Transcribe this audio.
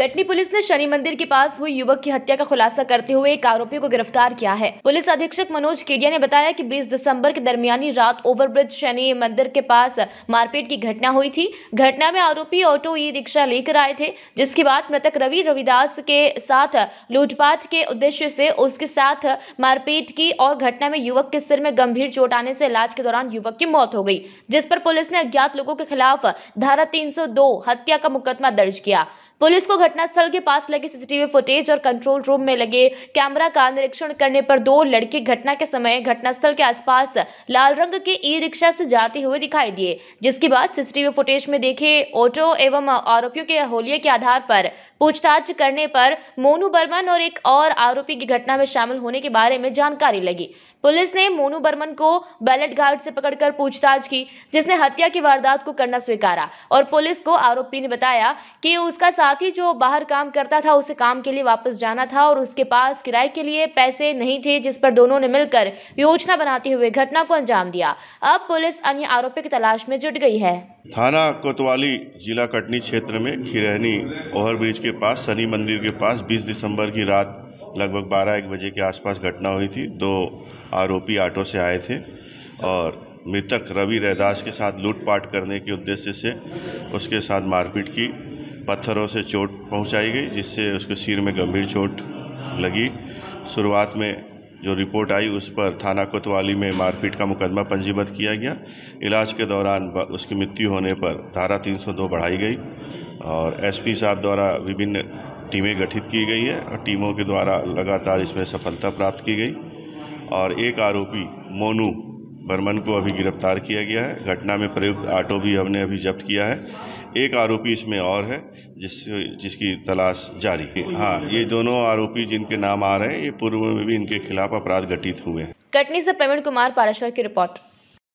Katni police ने शनि मंदिर के पास हुई युवक की हत्या का खुलासा करते हुए एक आरोपी को गिरफ़्तार किया है। पुलिस अधीक्षक मनोज केडिया ने बताया कि 20 दिसंबर के दरमियानी रात ओवरब्रिज शनि मंदिर के पास मारपीट की घटना हुई थी। घटना में आरोपी ऑटो ई रिक्शा लेकर आए थे, जिसके बाद मृतक रवि रविदास के साथ लूटपाट के उद्देश्य से उसके साथ मारपीट की और घटना में युवक के सिर में गंभीर चोट आने से इलाज के दौरान युवक की मौत हो गई, जिस पर पुलिस ने अज्ञात लोगों के खिलाफ धारा 302 हत्या का मुकदमा दर्ज किया। पुलिस को घटनास्थल के पास लगे सीसीटीवी फुटेज और कंट्रोल रूम में लगे कैमरा का निरीक्षण करने पर दो लड़के घटना के समय घटनास्थल के आसपास लाल रंग के ई रिक्शा से जाते हुए दिखाई दिए, जिसके बाद सीसीटीवी फुटेज में देखे ऑटो एवं आरोपियों के होलिये के आधार पर पूछताछ करने पर मोनू बर्मन और एक और आरोपी की घटना में शामिल होने के बारे में जानकारी लगी। पुलिस ने मोनू बर्मन को बैलेट घाट से पकड़कर पूछताछ की, जिसने हत्या की वारदात को करना स्वीकारा और पुलिस को आरोपी ने बताया कि उसका साथी जो बाहर काम करता था, उसे काम के लिए वापस जाना था और उसके पास किराए के लिए पैसे नहीं थे, जिस पर दोनों ने मिलकर योजना बनाते हुए घटना को अंजाम दिया। अब पुलिस अन्य आरोपी की तलाश में जुट गई है। थाना कोतवाली जिला कटनी क्षेत्र में खिरहनी ओवरब्रिज के पास, शनि मंदिर के पास 20 दिसंबर की रात लगभग 12 एक बजे के आसपास घटना हुई थी। दो आरोपी ऑटो से आए थे और मृतक रवि रैदास के साथ लूटपाट करने के उद्देश्य से उसके साथ मारपीट की पत्थरों से चोट पहुंचाई गई, जिससे उसके सिर में गंभीर चोट लगी। शुरुआत में जो रिपोर्ट आई, उस पर थाना कोतवाली में मारपीट का मुकदमा पंजीबद्ध किया गया। इलाज के दौरान उसकी मृत्यु होने पर धारा 302 बढ़ाई गई और एसपी साहब द्वारा विभिन्न टीमें गठित की गई है और टीमों के द्वारा लगातार इसमें सफलता प्राप्त की गई। और एक आरोपी, मोनू बर्मन को अभी गिरफ़्तार किया गया है। घटना में प्रयुक्त ऑटो भी हमने अभी जब्त किया है। एक आरोपी इसमें और है जिस जिसकी तलाश जारी है। हाँ ये दोनों आरोपी जिनके नाम आ रहे हैं, ये पूर्व में भी इनके खिलाफ अपराध घटित हुए हैं। कटनी से प्रवीण कुमार, पाराशर की रिपोर्ट।